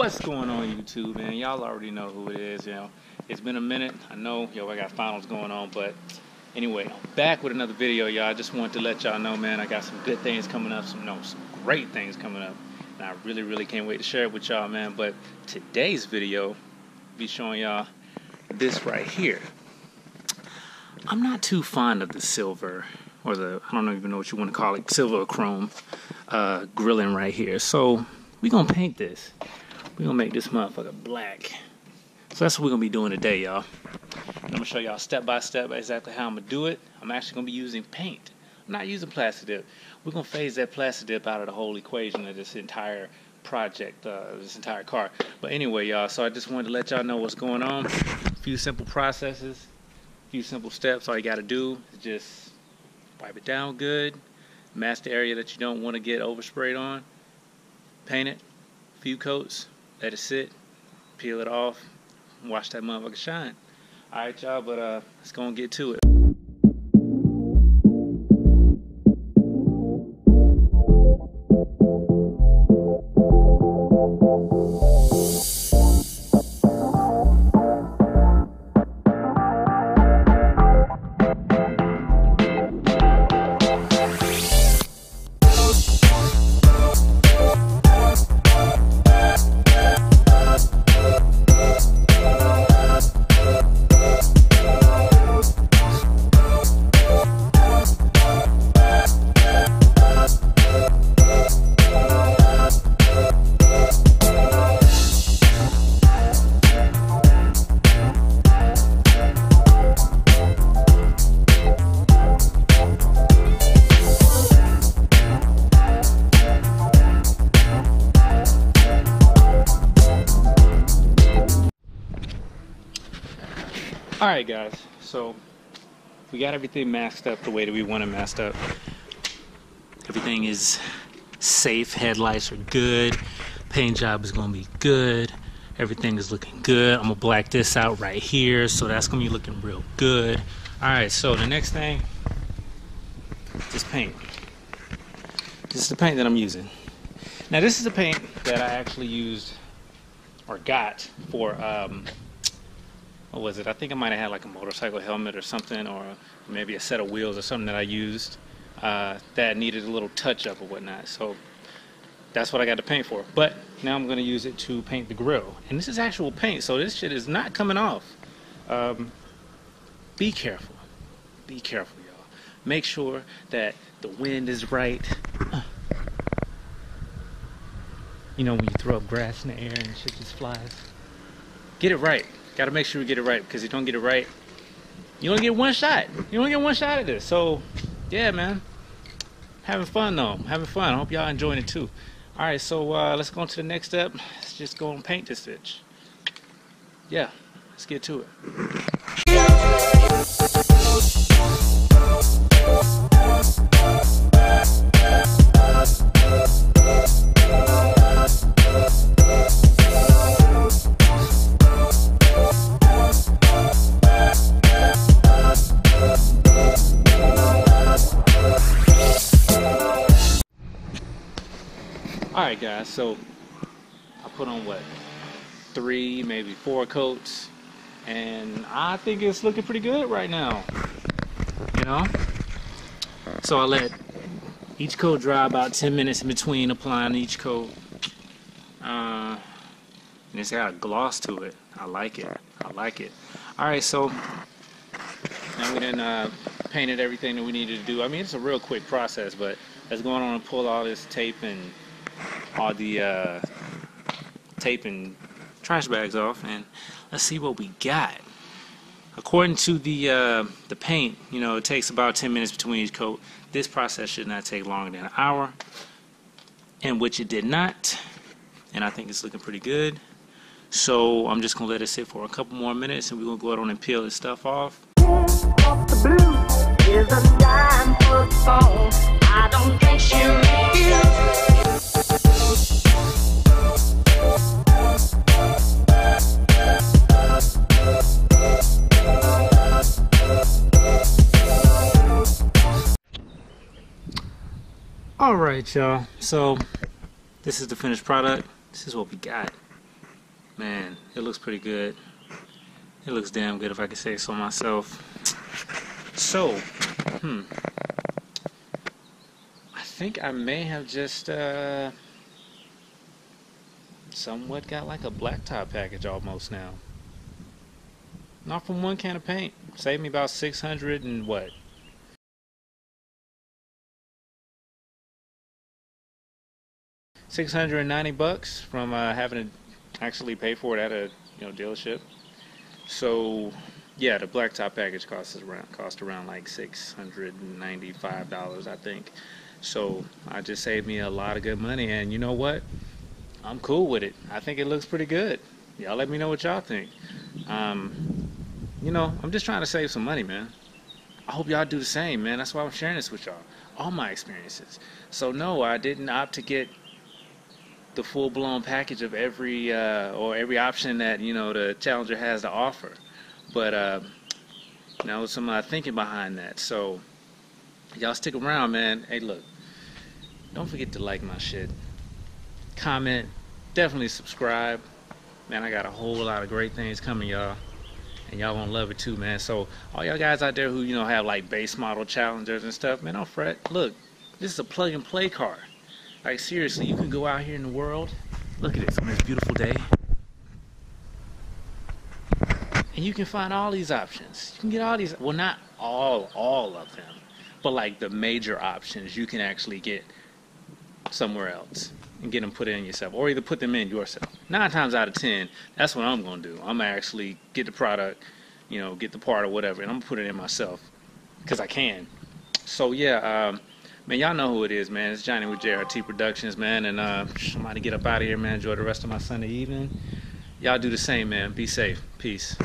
What's going on YouTube, man? Y'all already know who it is, you know. It's been a minute. I know, yo, I got finals going on, but anyway, I'm back with another video, y'all. I just wanted to let y'all know, man, I got some good things coming up, some no, some great things coming up. And I really, really can't wait to share it with y'all, man. But today's video be showing y'all this right here. I'm not too fond of the silver or the I don't even know what you want to call it, silver or chrome uh, grilling right here. So we're gonna paint this. We're gonna make this motherfucker black. So that's what we're gonna be doing today, y'all. I'm gonna show y'all step by step exactly how I'm gonna do it. I'm actually gonna be using paint. I'm not using plastic dip. We're gonna phase that plastic dip out of the whole equation of this entire project, uh, this entire car. But anyway, y'all, so I just wanted to let y'all know what's going on. A few simple processes, a few simple steps. All you gotta do is just wipe it down good, mask the area that you don't want to get oversprayed on, paint it, a few coats, let it sit, peel it off, watch that motherfucker shine. Alright y'all, but uh let's go and get to it. Right, guys. So we got everything masked up the way that we want it masked up. Everything is safe. Headlights are good. Paint job is gonna be good. Everything is looking good. I'm gonna black this out right here, so that's gonna be looking real good. All right. So the next thing, is paint. This is the paint that I'm using. Now this is the paint that I actually used or got for um, what was it? I think I might have had like a motorcycle helmet or something, or maybe a set of wheels or something that I used uh, that needed a little touch up or whatnot. So that's what I got to paint for. But now I'm going to use it to paint the grill. And this is actual paint, so this shit is not coming off. Um, be careful. Be careful, y'all. Make sure that the wind is right. You know when you throw up grass in the air and shit just flies. Get it right. Got to make sure we get it right because if you don't get it right, you only get one shot. You only get one shot at this. So, yeah, man. Having fun though. Having fun. I hope y'all enjoying it too. All right, so uh, let's go on to the next step. Let's just go and paint this bitch. Yeah, let's get to it. Guys. So I put on what three, maybe four coats, and I think it's looking pretty good right now. You know. So I let each coat dry about 10 minutes in between applying each coat. Uh, and it's got a gloss to it. I like it. I like it. All right, so now we done uh, painted everything that we needed to do. I mean, it's a real quick process, but let's go on and pull all this tape and all the uh, tape and trash bags off, and let's see what we got. According to the uh, the paint, you know, it takes about 10 minutes between each coat. This process should not take longer than an hour, and which it did not. And I think it's looking pretty good. So I'm just gonna let it sit for a couple more minutes, and we're gonna go out on and peel this stuff off. a. I don't think she. All right, y'all. So this is the finished product. This is what we got. man, it looks pretty good. It looks damn good if I could say so myself. So, hmm. I think I may have just uh, somewhat got like a blacktop package almost now. Not from one can of paint. Saved me about 600 and what? Six hundred and ninety bucks from uh, having to actually pay for it at a you know dealership. So yeah, the blacktop package costs around cost around like six hundred and ninety five dollars, I think. So I just saved me a lot of good money, and you know what? I'm cool with it. I think it looks pretty good. Y'all let me know what y'all think. Um, you know, I'm just trying to save some money, man. I hope y'all do the same, man. That's why I'm sharing this with y'all. All my experiences. So no, I didn't opt to get the full blown package of every uh, or every option that you know the challenger has to offer. But uh, know, some uh, thinking behind that. So y'all stick around, man. Hey, look, don't forget to like my shit, comment, definitely subscribe. Man, I got a whole lot of great things coming, y'all. And y'all gonna love it too, man. So all y'all guys out there who you know have like base model challengers and stuff, man, don't fret. Look, this is a plug and play car. Like seriously, you can go out here in the world. Look at this on this beautiful day. And you can find all these options. You can get all these well not all all of them, but like the major options you can actually get somewhere else and get them put in yourself or either put them in yourself. Nine times out of ten, that's what I'm gonna do. I'm gonna actually get the product, you know, get the part or whatever, and I'm gonna put it in myself because I can. So yeah, um, Man, y'all know who it is, man. It's Johnny with JRT Productions, man. And uh, I'm about to get up out of here, man. Enjoy the rest of my Sunday evening. Y'all do the same, man. Be safe. Peace.